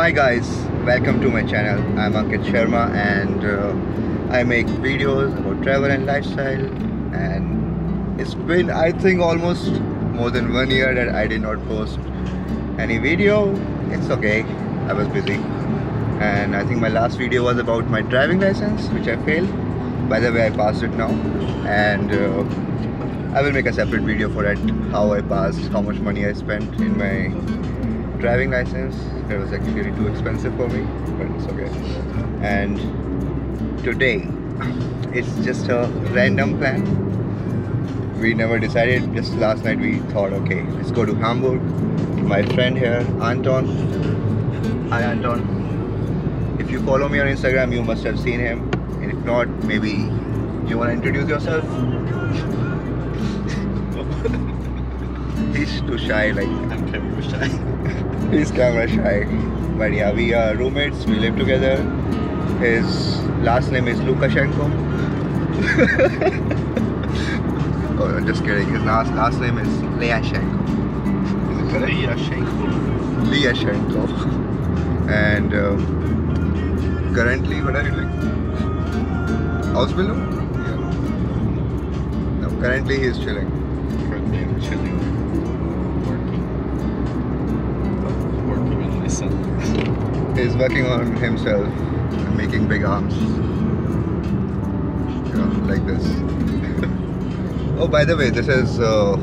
Hi guys, welcome to my channel. I'm Ankit Sharma and uh, I make videos about travel and lifestyle and it's been I think almost more than one year that I did not post any video. It's okay, I was busy and I think my last video was about my driving license which I failed. By the way, I passed it now and uh, I will make a separate video for that how I passed, how much money I spent in my driving license. It was actually too expensive for me, but it's okay. And today, it's just a random plan. We never decided. Just last night we thought, okay, let's go to Hamburg. My friend here, Anton. Hi, Anton. If you follow me on Instagram, you must have seen him. And if not, maybe you want to introduce yourself. He's too shy, like I'm camera shy. He's camera shy. But yeah, we are roommates, we live together. His last name is Lukashenko. oh, I'm just kidding. His last, last name is Leashenko. Is it Shanko. Leashenko. And um, currently, what are you doing? Ausbildung? Yeah. No, currently. Currently I'm chilling. He's working on himself and making big arms. You know, like this. oh, by the way, this is uh,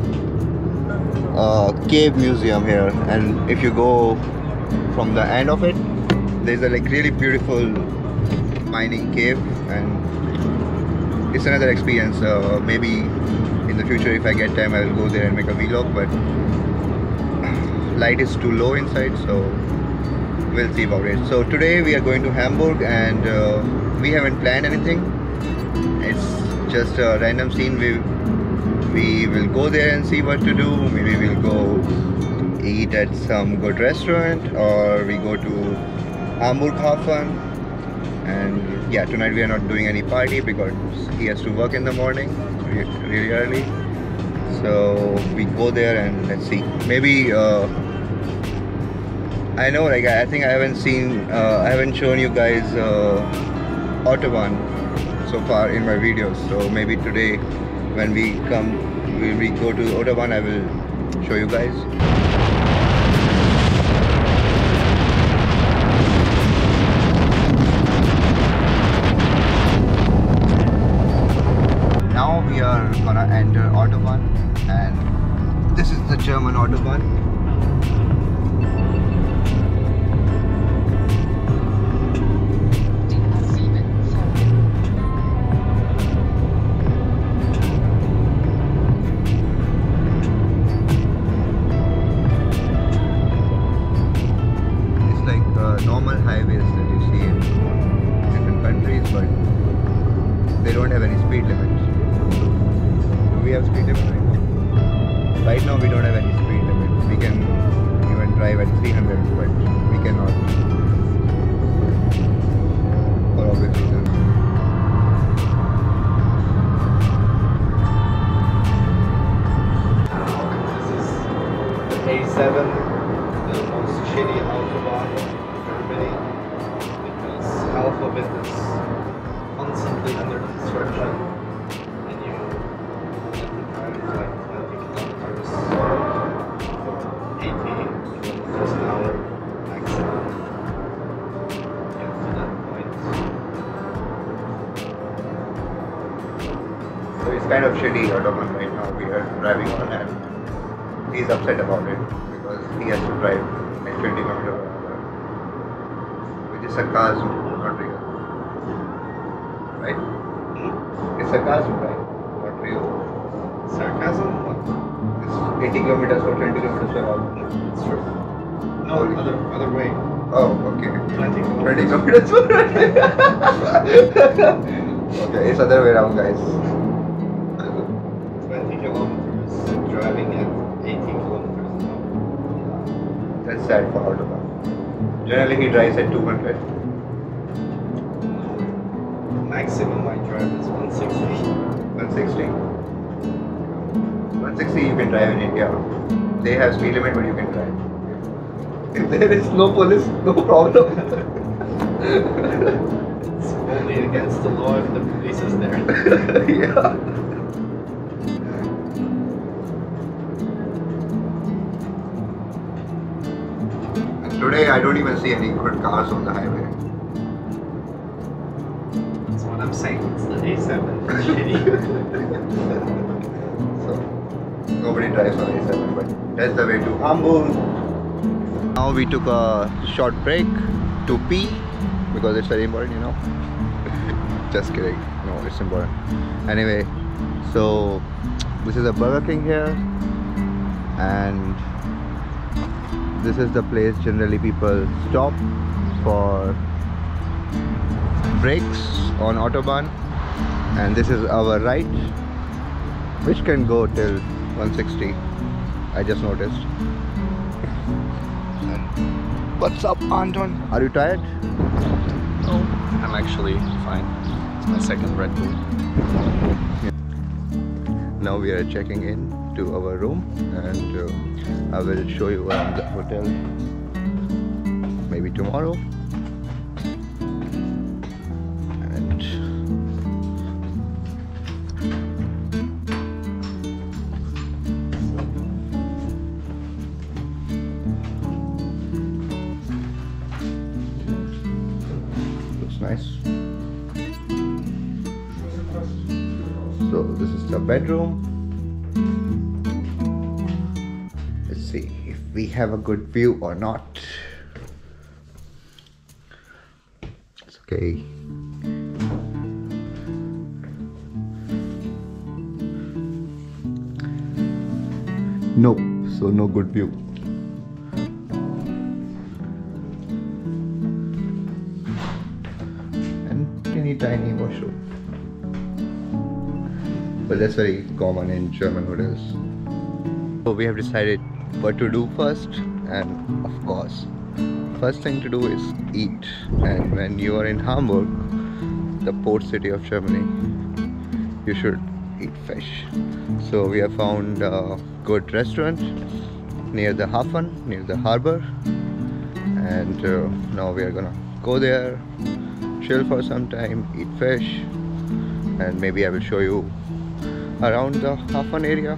a cave museum here, and if you go from the end of it, there's a like really beautiful mining cave, and it's another experience. Uh, maybe in the future, if I get time, I will go there and make a vlog. But light is too low inside, so we'll see about it. So today we are going to Hamburg and uh, we haven't planned anything. It's just a random scene. We we will go there and see what to do. Maybe we'll go eat at some good restaurant or we go to Hamburg Hafen. And yeah, tonight we are not doing any party because he has to work in the morning really early. So we go there and let's see. Maybe. Uh, I know, like I think I haven't seen, uh, I haven't shown you guys uh, Autobahn so far in my videos. So maybe today, when we come, when we go to Autobahn, I will show you guys. Now we are gonna enter Autobahn, and this is the German Autobahn. Highways that you see in different countries, but they don't have any speed limits. Do we have speed limit right now? We don't have any speed limit. We can even drive at 300, but we cannot for obvious reasons. This is the A7, the most shitty autobahn kind of shitty Autobahn right now we are driving on and he's upset about it because he has to drive at 20 km. Which is sarcasm, not real. Right? It's a sarcasm, right? Not real. Sarcasm? It's 80 kilometers or 20 kilometers per hour. It's true. No, other other way. Oh, okay. 20 20 kilometers. kilometers per hour. okay, it's other way around, guys. That's sad for Autobahn. Generally, he drives at 200. Maximum I drive is 160. 160. 160 you can drive in India. They have speed limit, but you can drive. if there is no police, no problem. It's only against the law if the police is there. yeah. Today I don't even see any good cars on the highway. That's what I'm saying. It's the A7. It's shitty. So nobody drives on A7, but that's the way to Hamburg. Now we took a short break to pee because it's very important, you know. Just kidding. No, it's important. Anyway, so this is a Burger King here, and this is the place generally people stop for breaks on autobahn. And this is our right which can go till 160 I just noticed. What's up Anton? Are you tired? No, I'm actually fine. It's my second Red Bull. now we are checking in to our room and uh, I will show you around the hotel maybe tomorrow. Nice. So this is the bedroom see if we have a good view or not. It's okay. Nope so no good view. And teeny tiny washroom. But that's very common in German hotels. So we have decided what to do first, and of course, first thing to do is eat. And when you are in Hamburg, the port city of Germany, you should eat fish. So we have found a good restaurant near the Hafen, near the harbor, and uh, now we are gonna go there, chill for some time, eat fish, and maybe I will show you around the Hafen area